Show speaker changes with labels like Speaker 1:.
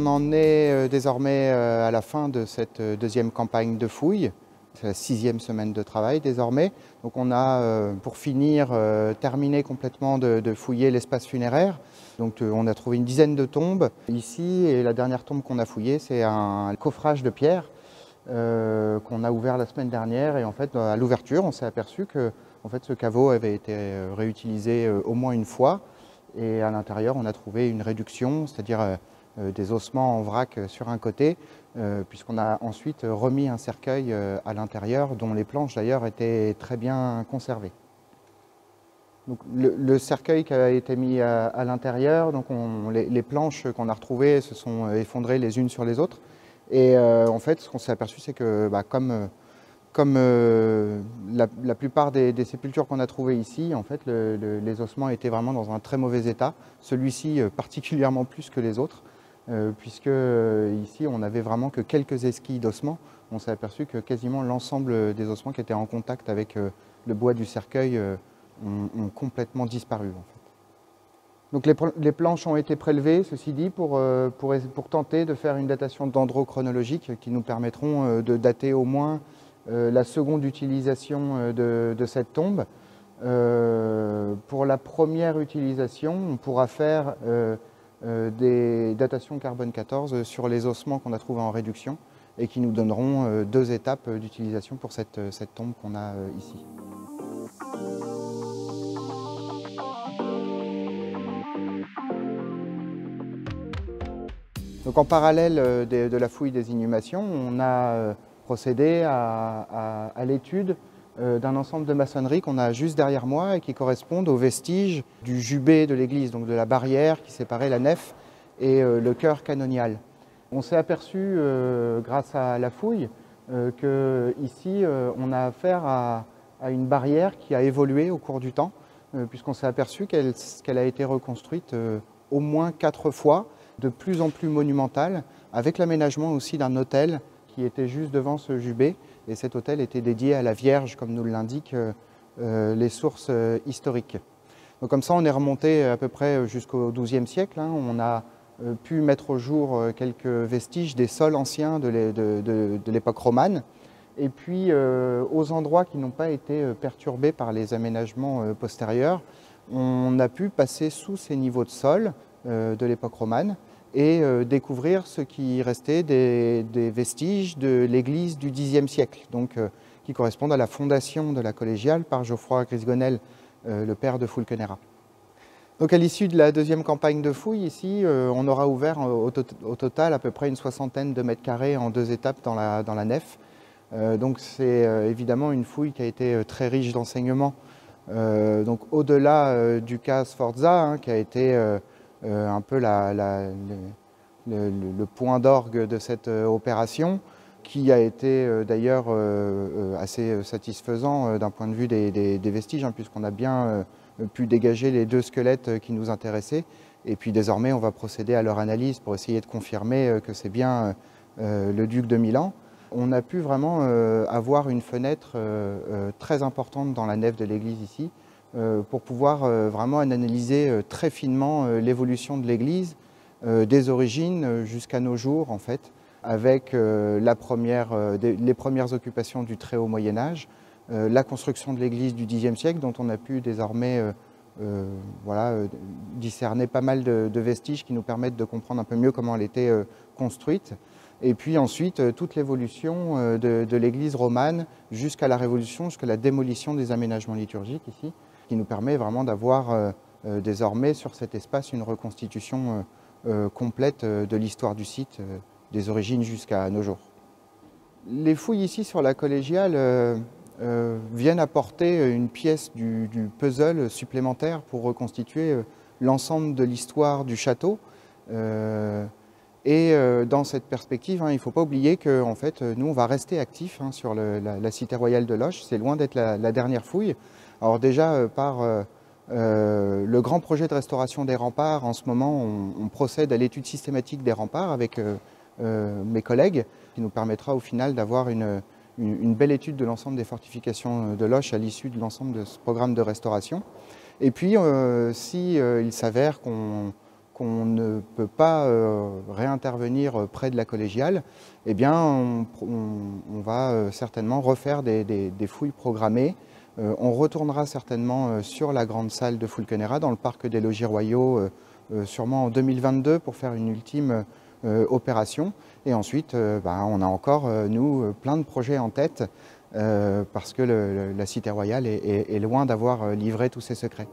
Speaker 1: On en est désormais à la fin de cette deuxième campagne de fouilles. C'est la sixième semaine de travail désormais. Donc on a, pour finir, terminé complètement de, fouiller l'espace funéraire. Donc on a trouvé une dizaine de tombes ici et la dernière tombe qu'on a fouillée, c'est un coffrage de pierre qu'on a ouvert la semaine dernière et en fait à l'ouverture on s'est aperçu que en fait, ce caveau avait été réutilisé au moins une fois et à l'intérieur, on a trouvé une réduction, c'est-à-dire euh, euh, des ossements en vrac euh, sur un côté, puisqu'on a ensuite remis un cercueil à l'intérieur, dont les planches d'ailleurs étaient très bien conservées. Donc, le, cercueil qui a été mis à, l'intérieur, donc les, planches qu'on a retrouvées se sont effondrées les unes sur les autres. Et en fait, ce qu'on s'est aperçu, c'est que bah, comme comme euh, la, plupart des, sépultures qu'on a trouvées ici, en fait, les ossements étaient vraiment dans un très mauvais état. Celui-ci euh, particulièrement plus que les autres, euh, puisque ici on n'avait vraiment que quelques esquilles d'ossements. On s'est aperçu que quasiment l'ensemble des ossements qui étaient en contact avec le bois du cercueil ont, complètement disparu. Donc les, planches ont été prélevées, ceci dit, pour, pour, tenter de faire une datation dendrochronologique qui nous permettront de dater au moins euh, la seconde utilisation euh, de, cette tombe. Euh, pour la première utilisation, on pourra faire des datations carbone 14 sur les ossements qu'on a trouvés en réduction et qui nous donneront deux étapes d'utilisation pour cette, cette tombe qu'on a ici. Donc en parallèle de, la fouille des inhumations, on a procéder à, l'étude euh, d'un ensemble de maçonnerie qu'on a juste derrière moi et qui correspondent aux vestiges du jubé de l'église, donc de la barrière qui séparait la nef et euh, le chœur canonial. On s'est aperçu, euh, grâce à la fouille, qu'ici on a affaire à, une barrière qui a évolué au cours du temps, puisqu'on s'est aperçu qu'elle a été reconstruite au moins quatre fois, de plus en plus monumentale, avec l'aménagement aussi d'un hôtel qui était juste devant ce jubé. Et cet hôtel était dédié à la Vierge, comme nous l'indiquent euh, euh, les sources euh, historiques. Donc comme ça, on est remonté à peu près jusqu'au XIIe siècle. Hein. On a pu mettre au jour quelques vestiges des sols anciens de l'époque romane. Et puis, aux endroits qui n'ont pas été perturbés par les aménagements postérieurs, on a pu passer sous ces niveaux de sol de l'époque romane et euh, découvrir ce qui restait des, vestiges de l'église du Xe siècle, donc, euh, qui correspondent à la fondation de la collégiale par Geoffroy Grisgonel, euh, le père de Fulkenera. Donc à l'issue de la deuxième campagne de fouilles, ici, on aura ouvert au, total à peu près une soixantaine de mètres carrés en deux étapes dans la, nef. donc c'est évidemment une fouille qui a été très riche d'enseignements. donc au-delà du cas Sforza, hein, qui a été un peu le, point d'orgue de cette euh, opération qui a été euh, d'ailleurs assez satisfaisant d'un point de vue des, vestiges, hein, puisqu'on a bien pu dégager les deux squelettes qui nous intéressaient. Et puis désormais, on va procéder à leur analyse pour essayer de confirmer que c'est bien le duc de Milan. On a pu vraiment avoir une fenêtre très importante dans la nef de l'église ici, euh, pour pouvoir euh, vraiment analyser euh, très finement l'évolution de l'Église, des origines jusqu'à nos jours en fait, avec les premières occupations du très haut Moyen Âge, la construction de l'Église du Xe siècle dont on a pu désormais voilà, discerner pas mal de, vestiges qui nous permettent de comprendre un peu mieux comment elle était construite. Et puis ensuite, toute l'évolution de, de l'Église romane jusqu'à la Révolution, jusqu'à la démolition des aménagements liturgiques ici qui nous permet vraiment d'avoir euh, euh, désormais sur cet espace une reconstitution euh, complète de l'histoire du site, des origines jusqu'à nos jours. Les fouilles ici sur la collégiale viennent apporter une pièce du, puzzle supplémentaire pour reconstituer l'ensemble de l'histoire du château. et dans cette perspective, hein, il ne faut pas oublier que en fait, nous, on va rester actifs hein, sur la, cité royale de Loche. C'est loin d'être la, dernière fouille. Alors déjà, euh, par euh, euh, le grand projet de restauration des remparts, en ce moment, on, procède à l'étude systématique des remparts avec mes collègues, qui nous permettra au final d'avoir une, belle étude de l'ensemble des fortifications de Loche à l'issue de l'ensemble de ce programme de restauration. Et puis, si il s'avère qu'on ne peut pas réintervenir près de la collégiale, eh bien, on, va certainement refaire des fouilles programmées. On retournera certainement sur la grande salle de Fulkenera dans le parc des logis royaux, sûrement en 2022 pour faire une ultime opération. Et ensuite, bah, on a encore, nous, plein de projets en tête. parce que la Cité royale est loin d'avoir livré tous ses secrets.